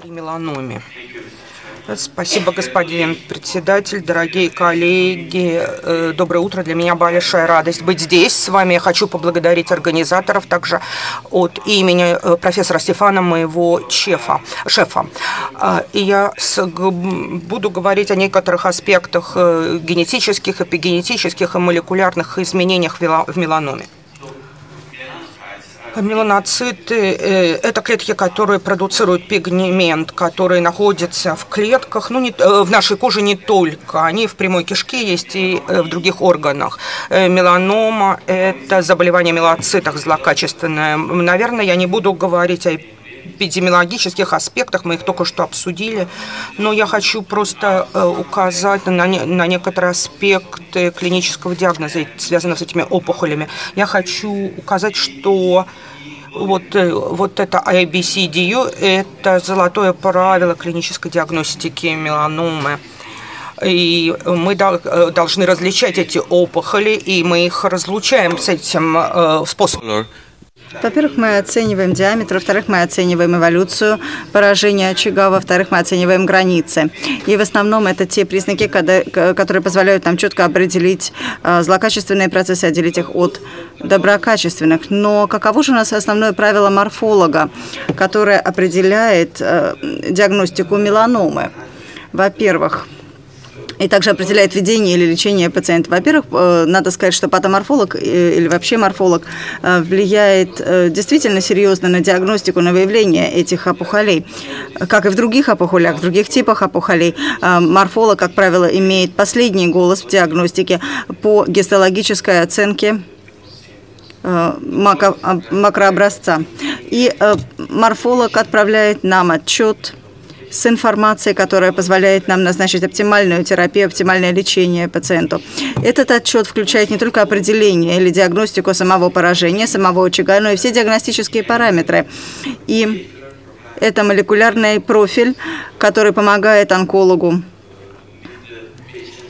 при меланоме. Спасибо, господин председатель, дорогие коллеги. Э, доброе утро. Для меня большая радость быть здесь с вами. Я хочу поблагодарить организаторов также от имени э, профессора Стефана, моего шефа. шефа. Э, и я буду говорить о некоторых аспектах генетических, эпигенетических и молекулярных изменениях в меланоме. Меланоциты э, – это клетки, которые продуцируют пигмент, который находится в клетках, ну, не, э, в нашей коже не только, они в прямой кишке есть и э, в других органах. Меланома – это заболевание меланоцитах злокачественное. Наверное, я не буду говорить о эпидемиологических аспектах, мы их только что обсудили, но я хочу просто указать на, не, на некоторые аспекты клинического диагноза, связанных с этими опухолями. Я хочу указать, что вот, э, вот это IBCDU – это золотое правило клинической диагностики меланомы. И мы э, должны различать эти опухоли, и мы их разлучаем с этим э, способом. Во-первых, мы оцениваем диаметр, во-вторых, мы оцениваем эволюцию поражения очага, во-вторых, мы оцениваем границы. И в основном это те признаки, которые позволяют нам четко определить а, злокачественные процессы, отделить их от доброкачественных. Но каково же у нас основное правило морфолога, которое определяет а, диагностику меланомы? Во-первых, и также определяет ведение или лечение пациента. Во-первых, э, надо сказать, что патоморфолог э, или вообще морфолог э, влияет действительно серьезно на диагностику, на выявление этих опухолей. Как и в других опухолях, в других типах опухолей, морфолог, как правило, имеет последний голос в диагностике по гистологической оценке макрообразца. И морфолог отправляет нам отчет с информацией, которая позволяет нам назначить оптимальную терапию, оптимальное лечение пациенту. Этот отчет включает не только определение или диагностику самого поражения, самого очага, но и все диагностические параметры. И это молекулярный профиль, который помогает онкологу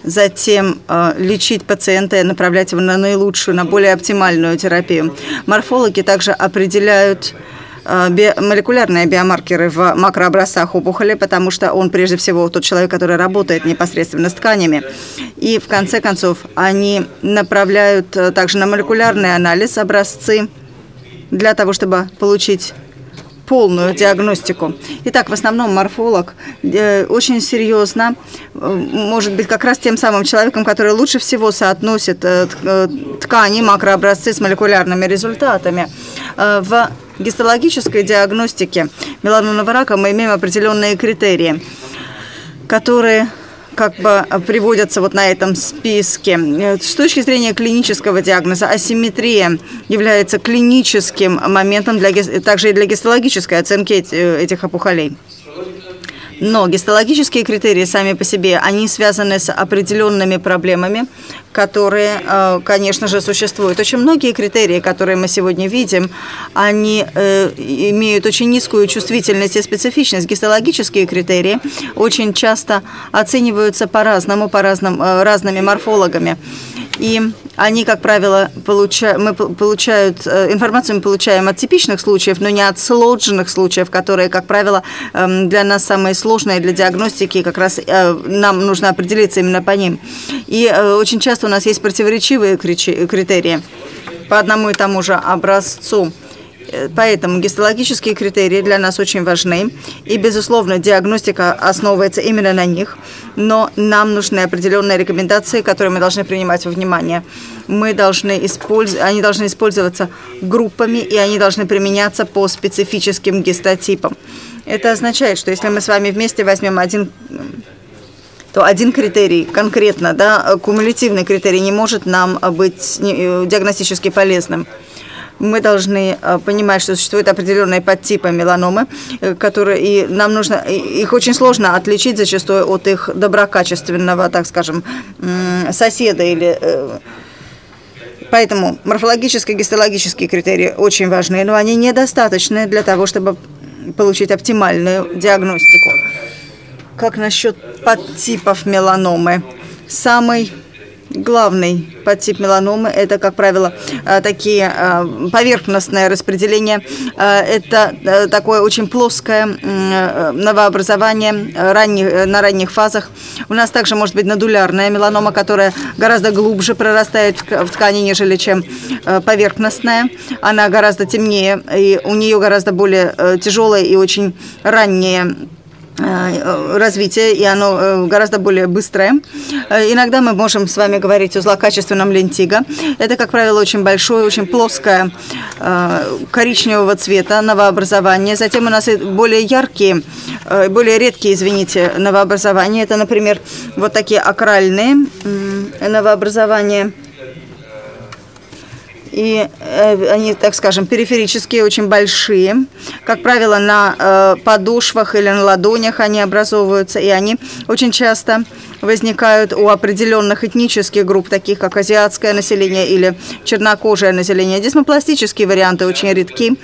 затем э, лечить пациента и направлять его на наилучшую, на более оптимальную терапию. Морфологи также определяют би молекулярные биомаркеры в макрообразцах опухоли, потому что он прежде всего тот человек, который работает непосредственно с тканями. И в конце концов они направляют э, также на молекулярный анализ образцы для того, чтобы получить полную диагностику. Итак, в основном морфолог э, очень серьезно может быть как раз тем самым человеком, который лучше всего соотносит ткани, макрообразцы с молекулярными результатами. В гистологической диагностике меланомного рака мы имеем определенные критерии, которые как бы приводятся вот на этом списке. С точки зрения клинического диагноза, асимметрия является клиническим моментом для, также и для гистологической оценки этих опухолей. Но гистологические критерии сами по себе, они связаны с определенными проблемами, которые, э, конечно же, существуют. Очень многие критерии, которые мы сегодня видим, они э, имеют очень низкую чувствительность и специфичность. Гистологические критерии очень часто оцениваются по-разному, по разным, э, разными морфологами. И они, как правило, получа... мы получают информацию мы получаем от типичных случаев, но не от сложных случаев, которые, как правило, эм, для нас самые сложные для диагностики, как раз нам нужно определиться именно по ним. И очень часто часто у нас есть противоречивые критерии по одному и тому же образцу. Поэтому гистологические критерии для нас очень важны. И, безусловно, диагностика основывается именно на них. Но нам нужны определенные рекомендации, которые мы должны принимать во внимание. Мы должны использ... Они должны использоваться группами, и они должны применяться по специфическим гистотипам. Это означает, что если мы с вами вместе возьмем один то один критерий конкретно, да, кумулятивный критерий не может нам быть э, диагностически полезным. Мы должны э, понимать, что существуют определенные подтипы меланомы, э, которые и нам нужно, их очень сложно отличить зачастую от их доброкачественного, так скажем, соседа или Поэтому морфологические и гистологические критерии очень важны, но они недостаточны для того, чтобы получить оптимальную диагностику. Как насчет подтипов меланомы? Самый Главный подтип меланомы – это, как правило, э, такие э, поверхностное распределение. Э, это такое очень плоское новообразование ранних, на ранних фазах. У нас также может быть надулярная меланома, которая гораздо глубже прорастает в ткани, нежели чем поверхностная. Она гораздо темнее, и у нее гораздо более тяжелая и очень ранняя Э, развитие, и оно э, гораздо более быстрое. Э, иногда мы можем с вами говорить о злокачественном лентиго. Это, как правило, очень большое, очень плоское коричневого цвета новообразование. Затем у нас более яркие, более редкие, извините, новообразования. Это, например, вот такие акральные новообразования – и э, они, так скажем, периферические, очень большие. Как правило, на э, подошвах или на ладонях они образовываются, и они очень часто возникают у определенных этнических групп, таких как азиатское население или чернокожее население. Дисмопластические варианты очень редки.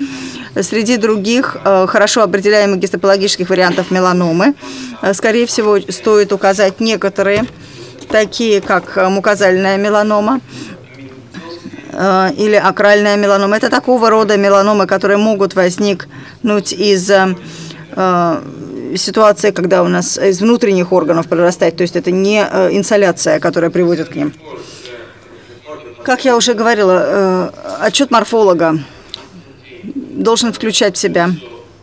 Среди других э, хорошо определяемых гистопологических вариантов меланомы, э, скорее всего, стоит указать некоторые, такие как э, мукозальная меланома, или акральная меланома. Это такого рода меланомы, которые могут возникнуть из э, ситуации, когда у нас из внутренних органов прорастает, то есть это не э, инсоляция, которая приводит к ним. Как я уже говорила, отчет морфолога должен включать в себя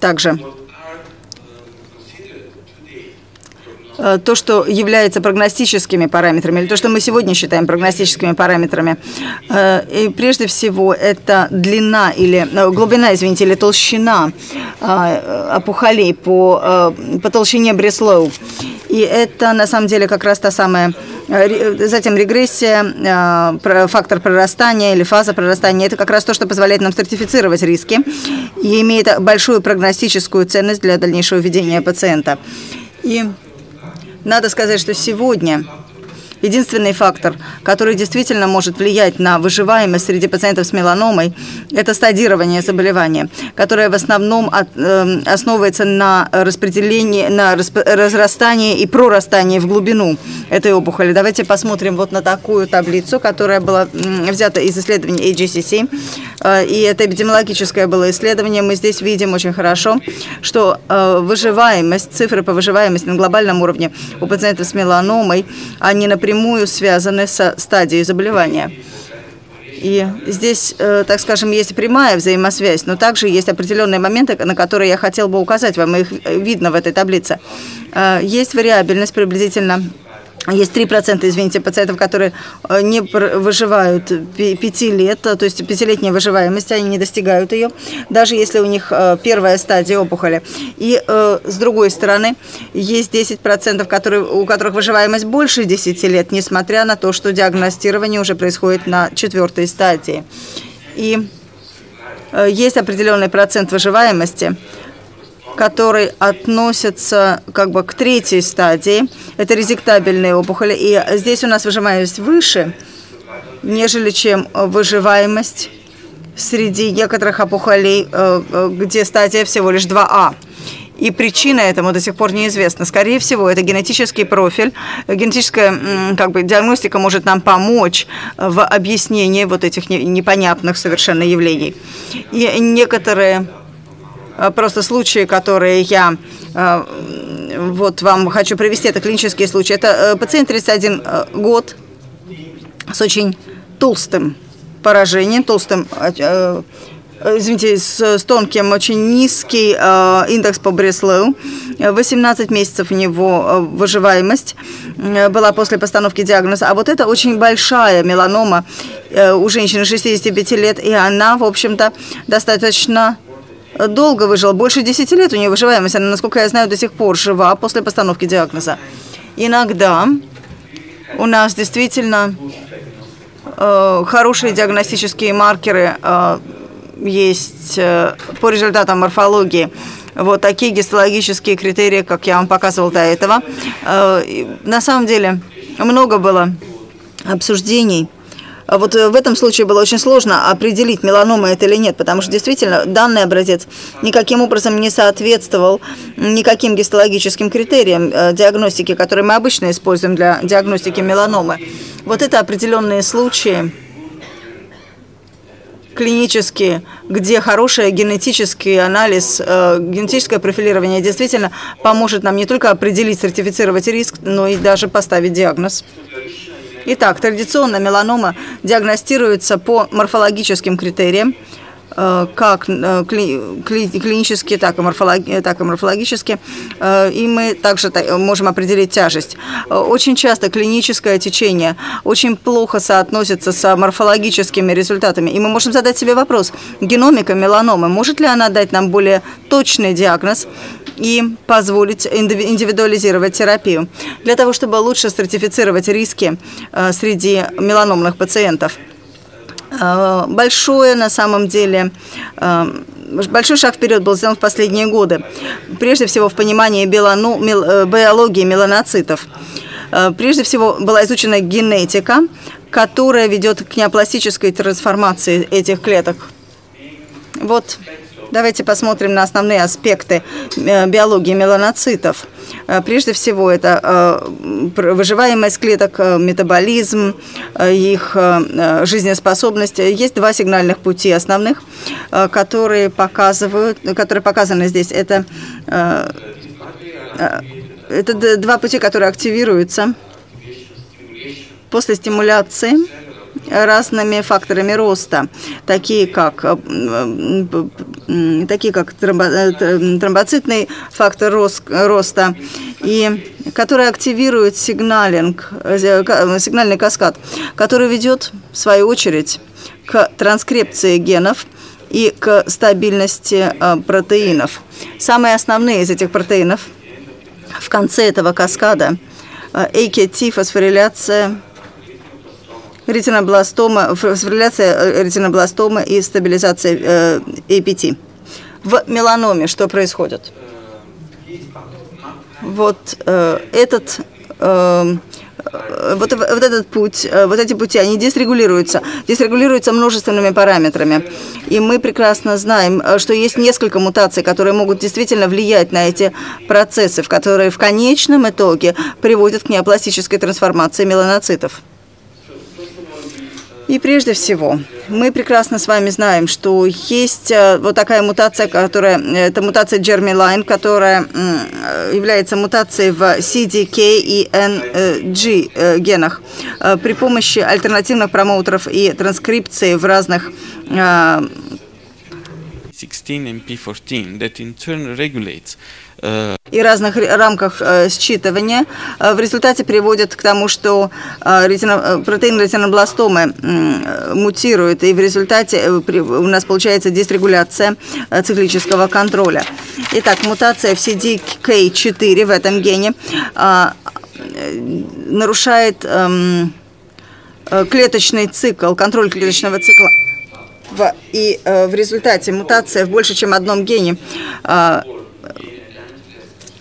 также Э, то, что является прогностическими параметрами, или то, что мы сегодня считаем прогностическими параметрами. Э, и прежде всего это длина или э, глубина, извините, или толщина опухолей по, по толщине Бреслоу. И это на самом деле как раз та самая Затем регрессия, фактор прорастания или фаза прорастания – это как раз то, что позволяет нам стратифицировать риски и имеет большую прогностическую ценность для дальнейшего ведения пациента. И надо сказать, что сегодня Единственный фактор, который действительно может влиять на выживаемость среди пациентов с меланомой, это стадирование заболевания, которое в основном от, э, основывается на распределении, на разрастании и прорастании в глубину этой опухоли. Давайте посмотрим вот на такую таблицу, которая была взята из исследования AGCC. Э, и это эпидемиологическое было исследование. Мы здесь видим очень хорошо, что э, выживаемость, цифры по выживаемости на глобальном уровне у пациентов с меланомой, они напрямую напрямую связаны со стадией заболевания. И здесь, э, так скажем, есть прямая взаимосвязь, но также есть определенные моменты, на которые я хотел бы указать вам, их видно в этой таблице. Э, есть вариабельность приблизительно есть 3%, извините, пациентов, которые э, не выживают 5 лет, то есть пятилетняя выживаемость, они не достигают ее, даже если у них э, первая стадия опухоли. И э, с другой стороны, есть 10%, которые, у которых выживаемость больше 10 лет, несмотря на то, что диагностирование уже происходит на четвертой стадии. И есть определенный процент выживаемости, который относится как бы к третьей стадии. Это резектабельные опухоли. И здесь у нас выживаемость выше, нежели чем выживаемость среди некоторых опухолей, э, э, где стадия всего лишь 2А. И причина этому до сих пор неизвестна. Скорее всего, это генетический профиль. Генетическая как бы, диагностика может нам помочь в объяснении вот этих непонятных совершенно явлений. И некоторые просто случаи, которые я э, вот вам хочу привести, это клинические случаи. Это э, пациент 31 год с очень толстым поражением, толстым, извините, с тонким, очень низкий индекс по Бреслоу. 18 месяцев у него выживаемость была после постановки диагноза. А вот это очень большая меланома у женщины 65 лет, и она, в общем-то, достаточно долго выжила, больше 10 лет у нее выживаемость, она, насколько я знаю, до сих пор жива после постановки диагноза. Иногда у нас действительно э, хорошие диагностические маркеры э, есть э, по результатам морфологии. Вот такие гистологические критерии, как я вам показывал до этого. Э, на самом деле много было обсуждений вот э, в этом случае было очень сложно определить, меланома это или нет, потому что действительно данный образец никаким образом не соответствовал никаким гистологическим критериям э, диагностики, которые мы обычно используем для диагностики меланомы. Вот это определенные случаи, клинические, где хороший генетический анализ, э, генетическое профилирование действительно поможет нам не только определить, сертифицировать риск, но и даже поставить диагноз. Итак, традиционно меланома диагностируется по морфологическим критериям, Э, как э, клинически, так и, морфологи, так и морфологически, э, и мы также можем определить тяжесть. Очень часто клиническое течение очень плохо соотносится с морфологическими результатами, и мы можем задать себе вопрос, геномика меланомы, может ли она дать нам более точный диагноз, и позволить индивидуализировать терапию для того, чтобы лучше стратифицировать риски среди меланомных пациентов. Э, большое на самом деле э, большой шаг вперед был сделан в последние годы. Прежде всего в понимании белону, мел, э, биологии меланоцитов. Прежде всего была изучена генетика, которая ведет к неопластической трансформации этих клеток. Вот Давайте посмотрим на основные аспекты э, биологии меланоцитов. Э, прежде всего, это э, выживаемость клеток, метаболизм, их жизнеспособность. Есть два сигнальных пути основных, которые показывают, которые показаны здесь. Это, это два пути, которые активируются после стимуляции разными факторами роста, такие как, такие как э, тромбоцитный фактор роста, и который активирует сигналинг, э, сигнальный каскад, который ведет, в свою очередь, к транскрипции генов и к стабильности протеинов. Самые основные из этих протеинов в конце этого каскада AKT, фосфориляция, ретинобластома, фосфориляция э, ретинобластома и стабилизация э, APT. В меланоме что происходит? Вот э, этот э, вот, вот этот путь, э, вот эти пути, они дисрегулируются, дисрегулируются множественными параметрами. И мы прекрасно знаем, э, что есть несколько мутаций, которые могут действительно влиять на эти процессы, которые в конечном итоге приводят к неопластической трансформации меланоцитов. И прежде всего, мы прекрасно с вами знаем, что есть э, вот такая мутация, которая, это мутация Germline, которая является мутацией в CDK и NG э, генах. Э, при помощи альтернативных промоутеров и транскрипции в разных и разных рамках э, считывания э, в результате приводит к тому, что э, ретино, протеин ретинобластомы мутирует, и в результате у нас получается дисрегуляция циклического контроля. Итак, мутация в CDK4 в этом гене нарушает эм, клеточный цикл, контроль клеточного цикла и в результате мутация в больше чем одном гене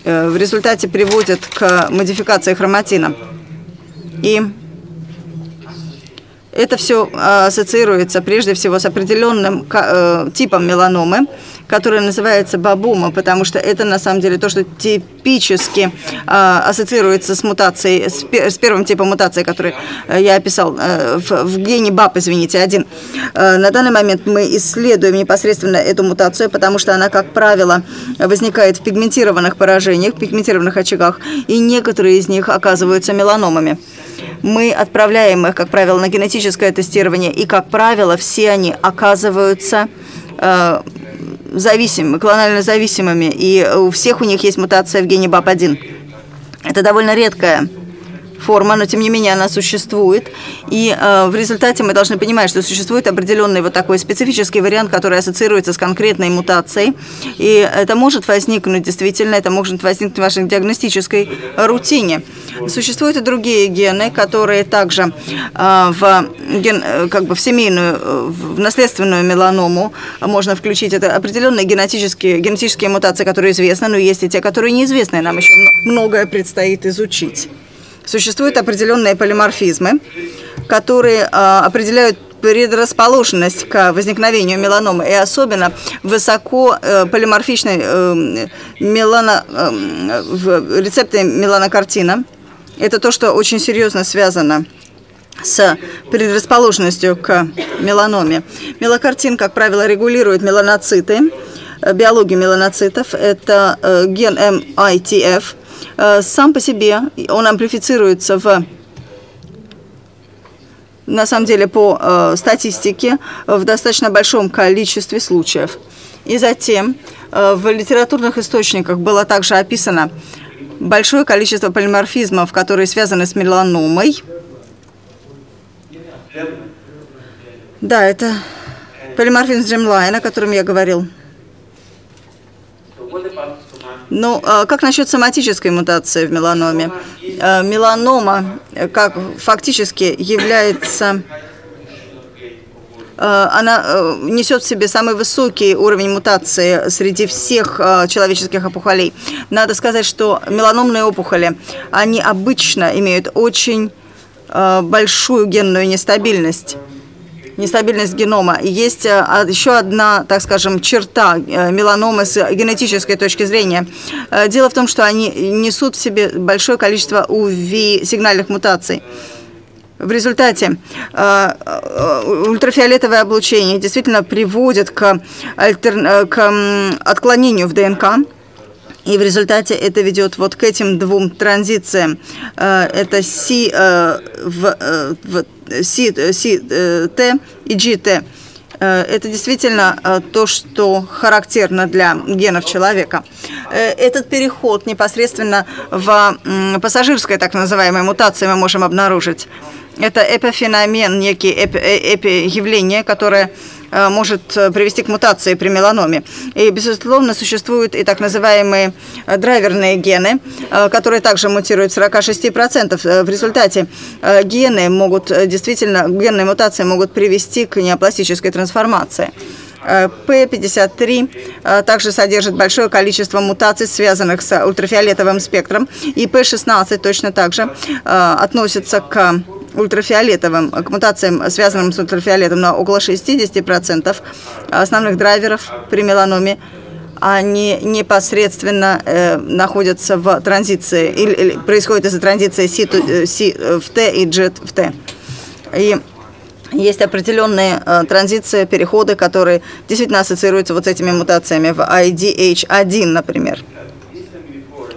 Э, в результате приводит к модификации хроматина. И это все э, ассоциируется прежде всего с определенным э, типом меланомы, которая называется бабума, потому что это на самом деле то, что типически э, ассоциируется с мутацией, с, первым типом мутации, который э, я описал э, в, гене БАП, извините, один. На данный момент мы исследуем непосредственно эту мутацию, потому что она, как правило, возникает в пигментированных поражениях, в пигментированных очагах, и некоторые из них оказываются меланомами. Мы отправляем их, как правило, на генетическое тестирование, и, как правило, все они оказываются э, зависимыми, клонально зависимыми, и у всех у них есть мутация в гене БАП1. Это довольно редкая форма, но тем не менее она существует. И э, в результате мы должны понимать, что существует определенный вот такой специфический вариант, который ассоциируется с конкретной мутацией. И это может возникнуть действительно, это может возникнуть в вашей диагностической рутине. Существуют и другие гены, которые также э, в, ген, э, как бы в семейную, э, в наследственную меланому можно включить. Это определенные генетические, генетические мутации, которые известны, но есть и те, которые неизвестны. Нам еще многое предстоит изучить. Существуют определенные полиморфизмы, которые а, определяют предрасположенность к возникновению меланомы и особенно высоко э, полиморфичной э, мелано, э, в рецепте меланокартина. Это то, что очень серьезно связано с предрасположенностью к меланоме. Мелокартин, как правило, регулирует меланоциты, биологию меланоцитов. Это ген MITF. Э, сам по себе он амплифицируется в на самом деле по э, статистике в достаточно большом количестве случаев. И затем э, в литературных источниках было также описано большое количество полиморфизмов, которые связаны с меланомой – да, это полиморфизм Джемлайн, о котором я говорил. Ну, а как насчет соматической мутации в меланоме? А, меланома как фактически является а, она э, несет в себе самый высокий уровень мутации среди всех человеческих опухолей. Надо сказать, что меланомные опухоли, они обычно имеют очень большую генную нестабильность нестабильность генома. Есть э, еще одна, так скажем, черта э, меланомы с генетической точки зрения. Э, дело в том, что они несут в себе большое количество UV-сигнальных мутаций. В результате ультрафиолетовое облучение действительно приводит к, альтер... к отклонению в ДНК, и в результате это ведет вот к этим двум транзициям. Это C в, в C, C, T и GT. Это действительно то, что характерно для генов человека. Этот переход непосредственно в пассажирской так называемой мутации мы можем обнаружить. Это эпифеномен, некий эпи, эпи явление, которое Э, может э, привести к мутации при меланоме. И, безусловно, существуют и так называемые э, драйверные гены, которые также мутируют в 46%. В результате гены могут действительно, генные мутации могут привести к неопластической трансформации. P53 также содержит большое количество мутаций, связанных с ультрафиолетовым спектром, и P16 точно так же относится к ультрафиолетовым, к мутациям, связанным с ультрафиолетом, на около 60% основных драйверов при меланоме они непосредственно э, находятся в транзиции, или, или происходит из-за транзиции C, to, C в T и G в T. И есть определенные э, транзиции, переходы, которые действительно ассоциируются вот с этими мутациями в IDH1, например.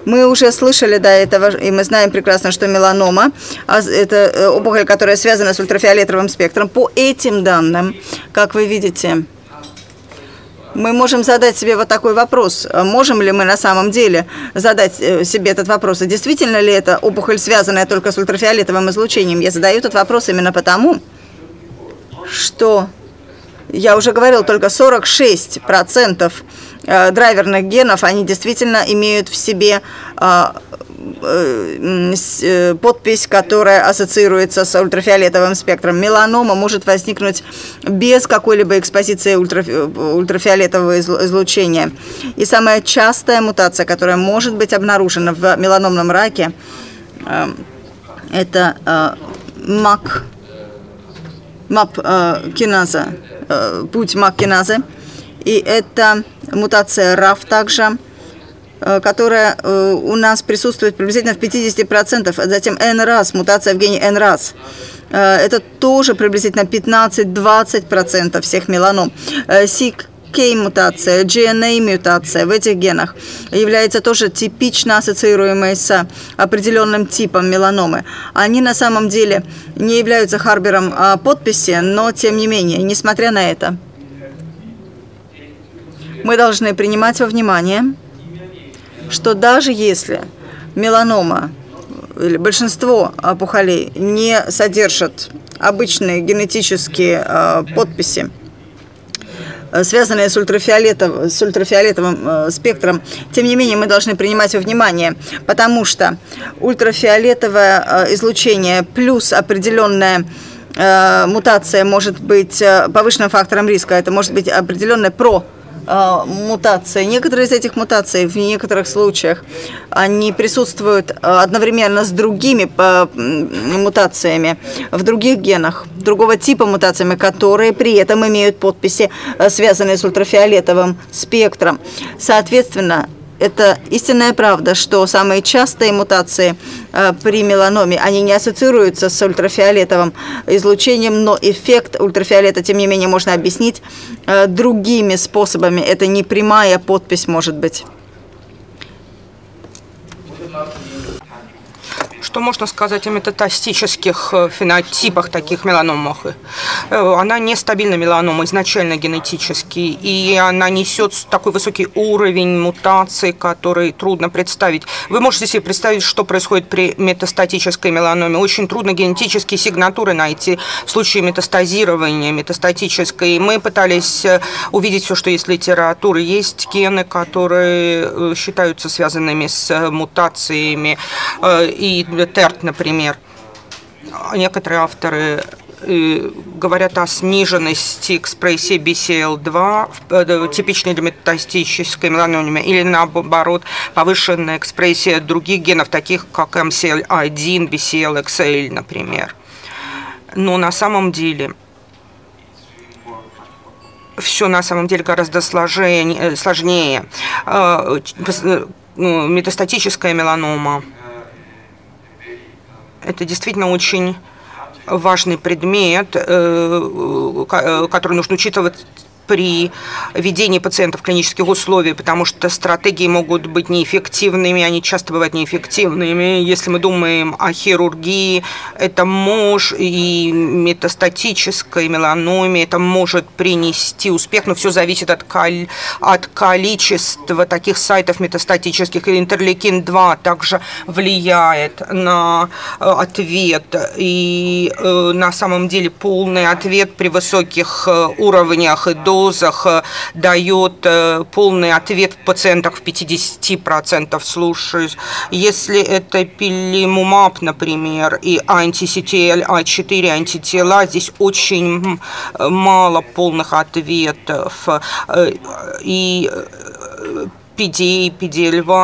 Мы уже слышали до этого, и мы знаем прекрасно, что меланома а – это э, опухоль, которая связана с ультрафиолетовым спектром. По этим данным, как вы видите, мы можем задать себе вот такой вопрос. Можем ли мы на самом деле задать э, себе этот вопрос? И действительно ли это опухоль, связанная только с ультрафиолетовым излучением? Я задаю этот вопрос именно потому, что я уже говорил, только 46% Э, драйверных генов, они действительно имеют в себе э, э, подпись, которая ассоциируется с ультрафиолетовым спектром. Меланома может возникнуть без какой-либо экспозиции ультрафиолетового излучения. И самая частая мутация, которая может быть обнаружена в меланомном раке, это МАК, МАП киназа, путь МАК киназы. И это мутация RAF также, э, которая э, у нас присутствует приблизительно в 50%, а затем NRAS, мутация в гене. Э, это тоже приблизительно 15-20% всех меланом. CK-мутация, GNA-мутация в этих генах является тоже типично ассоциируемой с определенным типом меланомы. Они на самом деле не являются харбером а, подписи, но тем не менее, несмотря на это, мы должны принимать во внимание, что даже если меланома или большинство опухолей не содержат обычные генетические э, подписи, связанные с, ультрафиолетов, с ультрафиолетовым э, спектром, тем не менее мы должны принимать во внимание, потому что ультрафиолетовое э, излучение плюс определенная э, мутация может быть э, повышенным фактором риска, это может быть определенная про э, мутации. Некоторые из этих мутаций в некоторых случаях они присутствуют а, одновременно с другими э, мутациями в других генах, другого типа мутациями, которые при этом имеют подписи, связанные с ультрафиолетовым спектром. Соответственно, это истинная правда, что самые частые мутации э, при меланоме, они не ассоциируются с ультрафиолетовым излучением, но эффект ультрафиолета, тем не менее, можно объяснить э, другими способами. Это не прямая подпись, может быть. Что можно сказать о метастатических э, фенотипах таких меланомах? Э, она нестабильна меланома изначально генетически, и она несет такой высокий уровень мутаций, который трудно представить. Вы можете себе представить, что происходит при метастатической меланоме. Очень трудно генетические сигнатуры найти в случае метастазирования метастатической. Мы пытались э, увидеть все, что есть в литературе. Есть гены, которые считаются связанными с мутациями, и Терт, например. Некоторые авторы э, говорят о сниженности экспрессии BCL2 э, типичной для метастической меланоме, или наоборот, повышенная экспрессия других генов, таких как MCL1, BCLXL, например. Но на самом деле все на самом деле гораздо сложнее. сложнее. Э, метастатическая меланома – это действительно очень важный предмет, э, э, который нужно учитывать при ведении пациентов в клинических условиях, потому что стратегии могут быть неэффективными, они часто бывают неэффективными. Если мы думаем о хирургии, это может и метастатической меланоме, это может принести успех, но все зависит от, от количества таких сайтов метастатических. Интерлейкин-2 также влияет на э, ответ, и э, на самом деле полный ответ при высоких э, уровнях и до дозах э, дает э, полный ответ в пациентах в 50% случаев. Если это пилимумаб, например, и анти-CTLA4 антитела, здесь очень мало полных ответов. Э, и PD, PD-L1,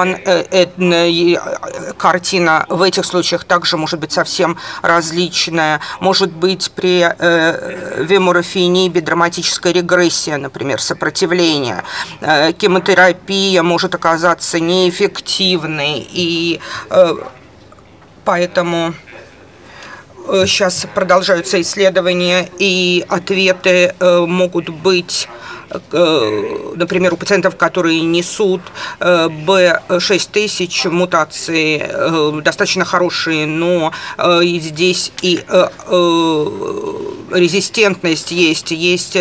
картина в этих случаях также может быть совсем различная. Может быть при э, веморфинибе драматическая регрессия, например, сопротивление. Э, Химиотерапия может оказаться неэффективной, и э, поэтому сейчас продолжаются исследования, и ответы могут быть Э, например, у пациентов, которые несут B6000 э, мутации, э, достаточно хорошие, но здесь и резистентность есть, есть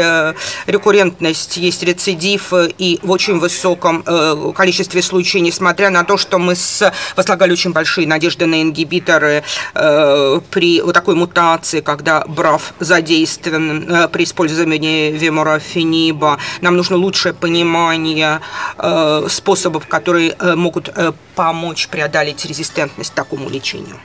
рекуррентность, есть рецидив и в очень высоком количестве случаев, несмотря на то, что мы с, возлагали очень большие надежды на ингибиторы при вот такой мутации, когда БРАФ задействован при использовании вемурафениба, нам нужно лучшее понимание э, способов, которые э, могут э, помочь преодолеть резистентность такому лечению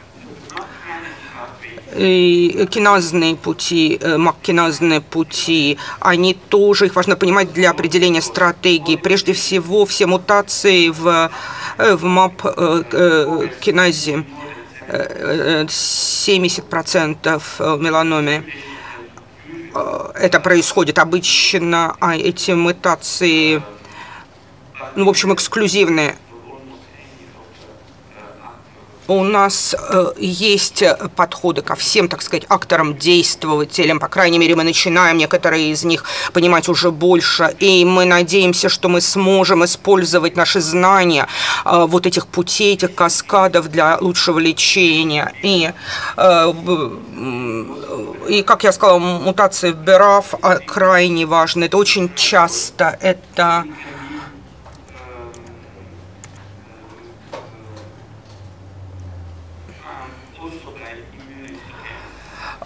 и киназные пути, маккиназные пути, они тоже, их важно понимать для определения стратегии. Прежде всего, все мутации в, в МАП киназе 70% меланоме Э, это происходит обычно, а эти мутации, ну, в общем, эксклюзивные у нас э, есть подходы ко всем, так сказать, акторам, действователям. По крайней мере, мы начинаем некоторые из них понимать уже больше. И мы надеемся, что мы сможем использовать наши знания э, вот этих путей, этих каскадов для лучшего лечения. И, э, и как я сказала, мутации в БРАФ крайне важны. Это очень часто это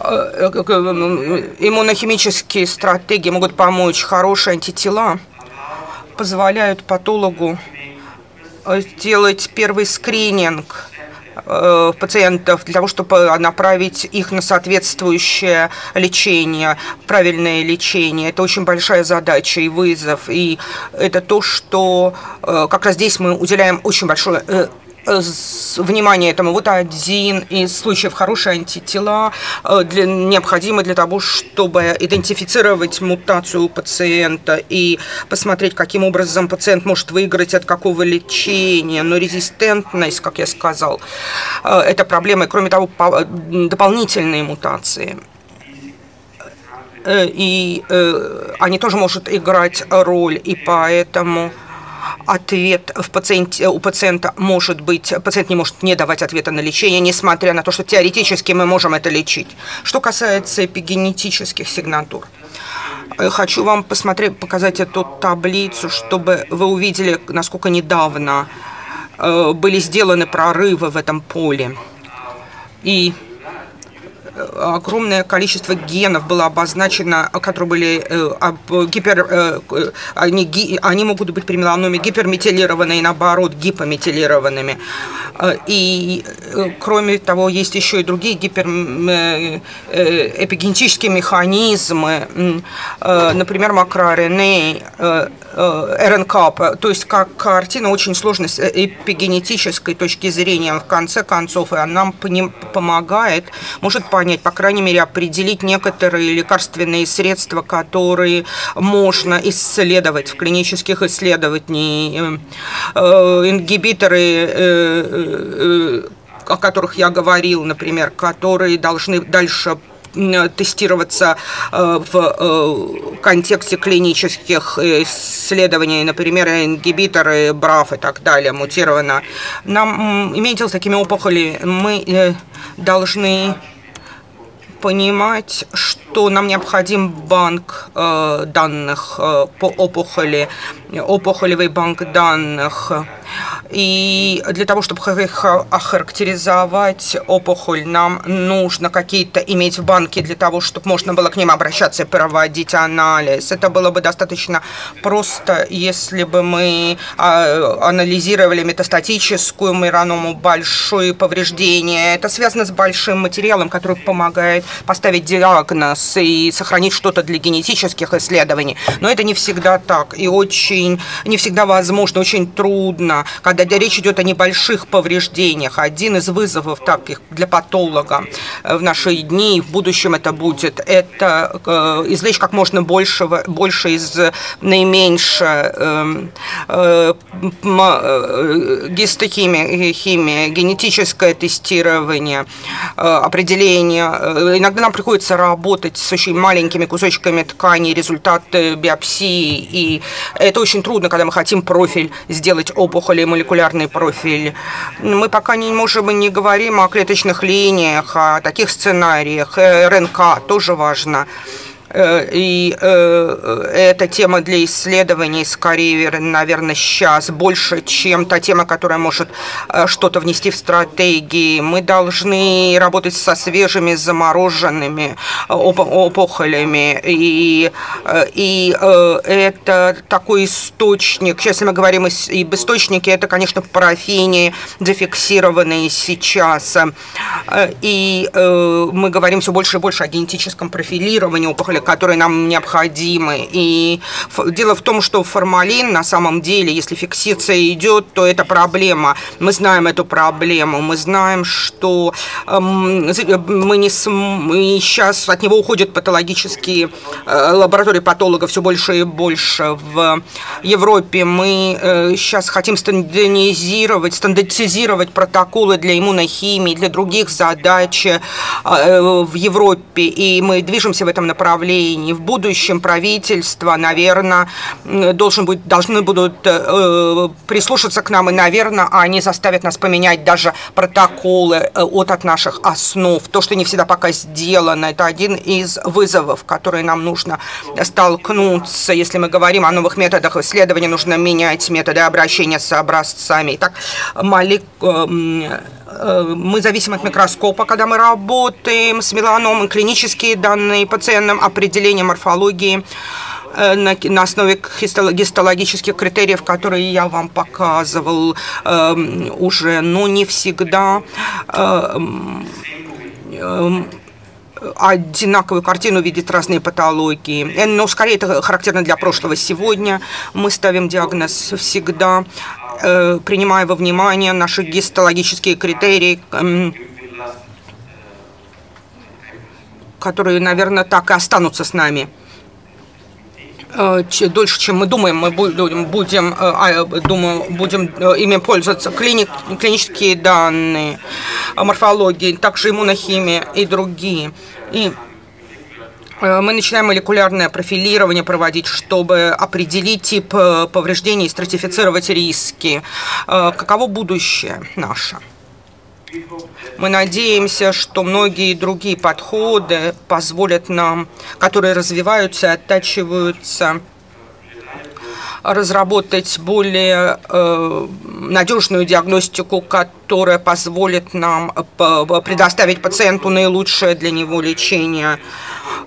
Э, иммунохимические стратегии могут помочь. Хорошие антитела позволяют патологу э, сделать первый скрининг э, пациентов для того, чтобы направить их на соответствующее лечение, правильное лечение. Это очень большая задача и вызов. И это то, что как раз здесь мы уделяем очень большое внимание этому. Вот один из случаев хорошие антитела для, необходимы для того, чтобы идентифицировать мутацию у пациента и посмотреть, каким образом пациент может выиграть от какого лечения. Но резистентность, как я сказал, это проблема. Кроме того, дополнительные мутации – Э, и э, они тоже могут играть роль, и поэтому ответ в пациенте, у пациента может быть, пациент не может не давать ответа на лечение, несмотря на то, что теоретически мы можем это лечить. Что касается эпигенетических сигнатур, э, хочу вам посмотреть, показать эту таблицу, чтобы вы увидели, насколько недавно были сделаны прорывы в этом поле. И огромное количество генов было обозначено, которые были э, гипер, э, они, они могут быть при меланоме гиперметилированные и наоборот гипометилированными. Э, и кроме того, есть еще и другие гипер, эпигенетические механизмы, например, макроRNA, РНК, то есть как картина очень сложная с эпигенетической точки зрения в конце концов, и она нам помогает, может понять, понять, по крайней мере, определить некоторые лекарственные средства, которые можно исследовать в клинических исследованиях. Э, ингибиторы э, э, о которых я говорил, например, которые должны дальше тестироваться в контексте клинических исследований, например, ингибиторы БРАФ и так далее, мутировано. Нам, имеется с такими опухолями, мы должны понимать, что нам необходим банк э, данных э, по опухоли, опухолевый банк данных. И для того, чтобы охарактеризовать опухоль, нам нужно какие-то иметь в банке для того, чтобы можно было к ним обращаться и проводить анализ. Это было бы достаточно просто, если бы мы а, анализировали метастатическую мираному, большое повреждение. Это связано с большим материалом, который помогает поставить диагноз и сохранить что-то для генетических исследований. Но это не всегда так. И очень, не всегда возможно, очень трудно, когда речь идет о небольших повреждениях. Один из вызовов таких для патолога э, в наши дни и в будущем это будет, это э, извлечь как можно больше, больше из наименьше эм, э, гистохимия, химия, генетическое тестирование, определение. Иногда нам приходится работать с очень маленькими кусочками ткани, результаты биопсии, и это очень трудно, когда мы хотим профиль сделать опухоли, молекулярный профиль. Мы пока не можем и не говорим о клеточных линиях, о таких сценариях. РНК тоже важно. Э, и э, эта тема для исследований скорее, наверное, сейчас больше, чем та тема, которая может э, что-то внести в стратегии. Мы должны работать со свежими замороженными опухолями. И, и это такой источник. Если мы говорим об источнике, это, конечно, парафини, зафиксированные сейчас. И мы говорим все больше и больше о генетическом профилировании опухоли, которые нам необходимы. И дело в том, что формалин на самом деле, если фиксация идет, то это проблема. Мы знаем эту проблему, мы знаем, что эм, мы не см... и сейчас от него уходят патологические э, лаборатории патологов все больше и больше в Европе. Мы э, сейчас хотим стандартизировать, стандартизировать протоколы для иммунохимии, для других задач э, в Европе, и мы движемся в этом направлении направлении. В будущем правительство, наверное, должен быть, должны будут э, прислушаться к нам, и, наверное, они заставят нас поменять даже протоколы э, от, от наших основ. То, что не всегда пока сделано, это один из вызовов, которые нам нужно столкнуться. Если мы говорим о новых методах исследования, нужно менять методы обращения с образцами. Итак. Эм, э, мы зависим от микроскопа, когда мы работаем с меланомом, клинические данные по ценным определение морфологии э, на, основе гистологических критериев, которые я вам показывал э, уже, но не всегда э, э, одинаковую картину видит разные патологии. Э, но скорее это характерно для прошлого. Сегодня мы ставим диагноз всегда принимая во внимание наши гистологические критерии, которые, наверное, так и останутся с нами дольше, чем мы думаем, мы будем, будем, а, думаю, будем ими пользоваться. Клиник, клинические данные, морфологии, также иммунохимия и другие. И мы начинаем молекулярное профилирование проводить, чтобы определить тип повреждений и стратифицировать риски. Каково будущее наше? Мы надеемся, что многие другие подходы позволят нам, которые развиваются и оттачиваются, разработать более э, надежную диагностику, которая позволит нам предоставить пациенту наилучшее для него лечение.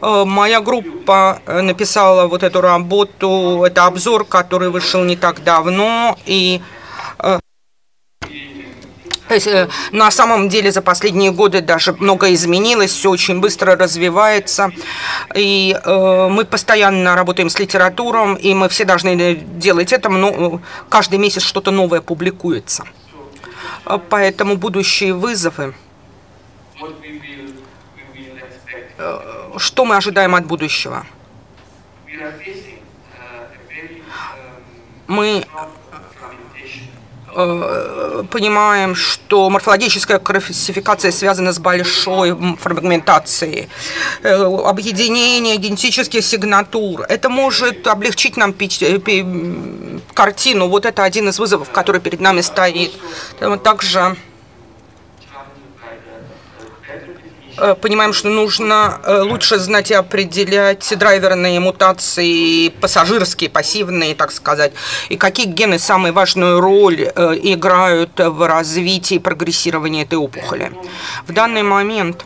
Э, моя группа написала вот эту работу, это обзор, который вышел не так давно, и э, на самом деле за последние годы даже много изменилось, все очень быстро развивается. И э, мы постоянно работаем с литературой, и мы все должны делать это, но каждый месяц что-то новое публикуется. Поэтому будущие вызовы. Э, что мы ожидаем от будущего? Мы Э, понимаем, что морфологическая классификация связана с большой фрагментацией, э, объединение генетических сигнатур. Это может облегчить нам э, картину. Вот это один из вызовов, который перед нами стоит. Также Э, понимаем, что нужно э, лучше знать и определять драйверные мутации, пассажирские, пассивные, так сказать, и какие гены самую важную роль э, играют в развитии и прогрессировании этой опухоли. В данный момент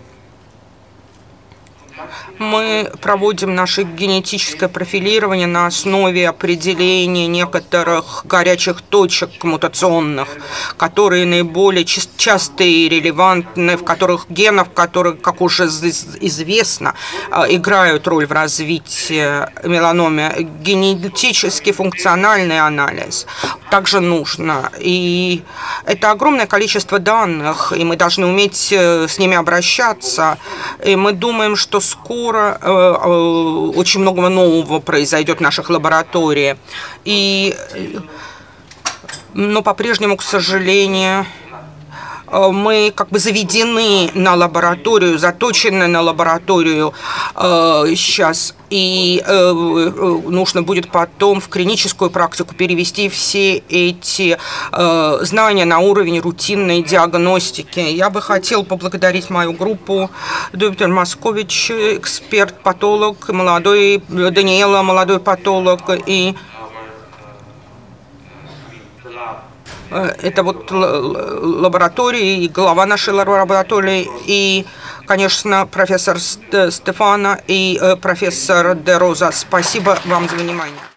мы проводим наше генетическое профилирование на основе определения некоторых горячих точек мутационных, которые наиболее частые и релевантны, в которых генов, которые, как уже известно, а, играют роль в развитии меланомы. Генетический функциональный анализ также нужно. И это огромное количество данных, и мы должны уметь э, с ними обращаться. И мы думаем, что скоро э, э, очень много нового произойдет в наших лабораториях. И, но по-прежнему, к сожалению, Э, мы как бы заведены на лабораторию, заточены на лабораторию. Э, сейчас, и э, э, нужно будет потом в клиническую практику перевести все эти э, знания на уровень рутинной диагностики. Я бы хотел поблагодарить мою группу, доктор Москович, эксперт-патолог, молодой, Даниэла, молодой патолог, и Э, это вот лаборатории, глава нашей лаборатории, и, конечно, профессор Стефана и э, профессор Де Роза. Спасибо вам за внимание.